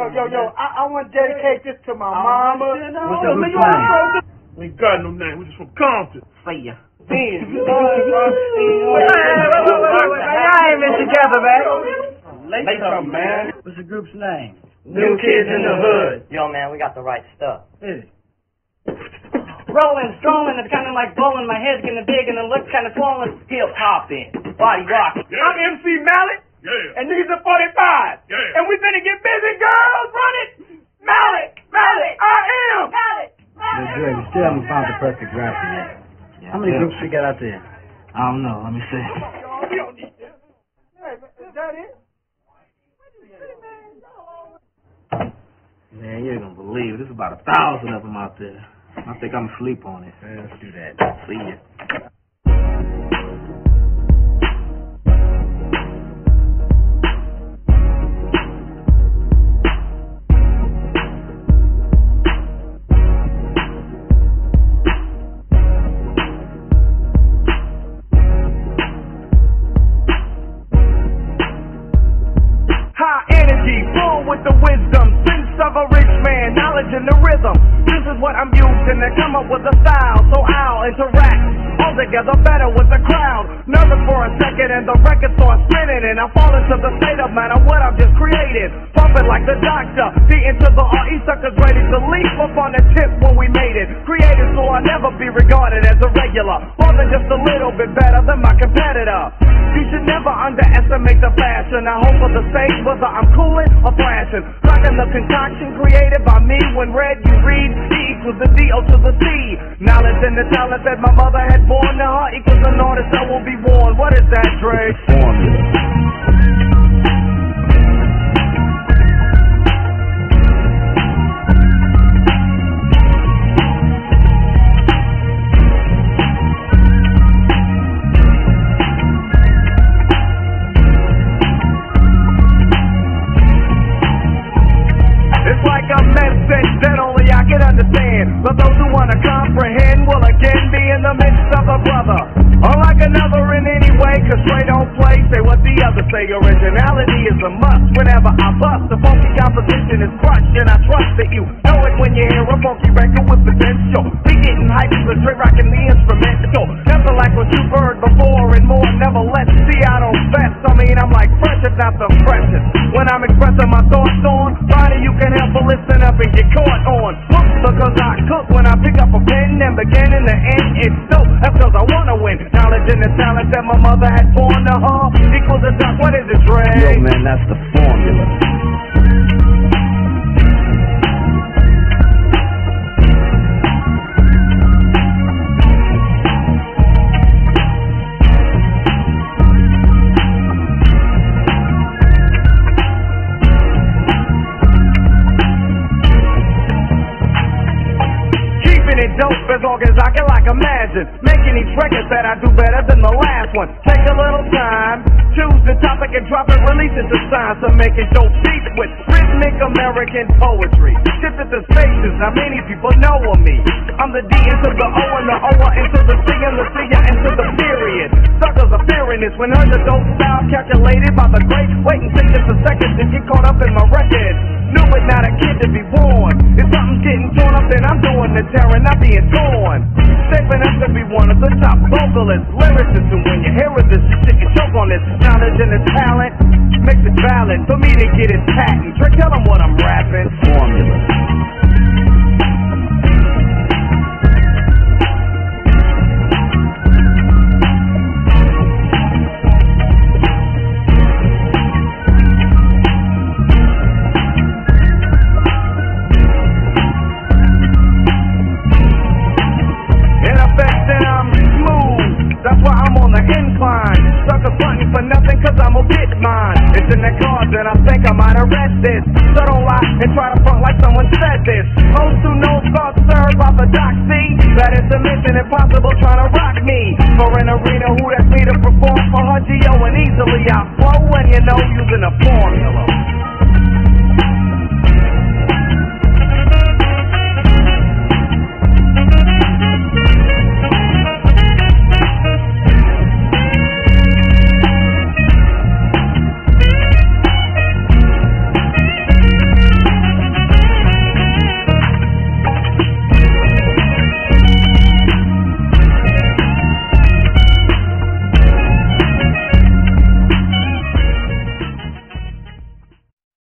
Yo, yo, yo, I, I want to dedicate this to my mama. What's up, what's name? We ain't got no name. We just from Compton. Fire. Damn. Wait, wait, wait, wait, wait. Y'all ain't been together, man. Lace up, man. What's the group's name? New kids in the hood. Yo, man, we got the right stuff. Is it? Rolling, strolling, it's kind of like blowing. My head's getting big and it looks kind of swollen. Hip hopping, body rocking. I'm MC Mallet, Yeah. and these are 45. Yeah. And we finna get busy, girls. Run it. Mallet, Mallet, I am. But Dre, we still haven't found the perfect rapper yet. How many groups we got out there? I don't know. Let me see. We don't need this. Is that it? Man, you ain't gonna believe it. There's about a thousand of them out there. I think I'm asleep on it. Yeah, let's do that. See ya. Using to come up with a style, so I'll interact all together better with the crowd. Nervous for a second and the record starts spinning and I fall into the state of mind of what I've just created. Pumping like the doctor, beating to the RE suckers ready to leap up on the tip when we made it. Created so I'll never be regarded as a regular, more than just a little bit better than my competitor. You should never underestimate the fashion. I hope for the stage whether I'm cooling or flashing. Rocking the concoction created by me when read you read To the C. Knowledge and the talent that my mother had born to her equals an artist that will be born. What is that, Dre? Is a must whenever I bust. The funky composition is crushed, and I trust that you know it when you hear a funky record with potential. Be getting hyped to Dre rocking the instrumental. Nothing like what you've heard before and more. Never let see I don't best. I mean, I'm like fresh, if not the freshest. When I'm expressing my thoughts on, body you can help but listen up and get caught on. Because I cook when I pick up a pen and begin in the end. It's dope, that's cause I wanna win. Knowledge and the talent that my mother had born to her equals a dot. What is it, Dre? Yo, man, that's the formula. Dope as long as I can like imagine. Making each record that I do better than the last one. Take a little time, choose the topic and drop it, release it to science. I'm making dope beats with rhythmic American poetry. Shifted the spaces, now many people know of me. I'm the D into the O and the O into the C and the C into the period. Suckers are fearing this when the dope style calculated by the great. Waiting six just a second to get caught up in my record. Knew it, not a kid to be I'm the tearing, not being torn. Shaping up to be one of the top vocalists, lyricists, and when you hear this, you shit can choke on this. Knowledge and the talent makes it valid for me to get it patent. Trick, tell them what I'm rapping. Formula. Nothing, cause I'm a bit mine. It's in the cards, and I think I might arrest this. So don't lie and try to front like someone said this. Most who know thoughts doc see that it's a mission impossible trying to rock me. For an arena, who that's me to perform for her G.O. and easily I flow, and you know, using a formula.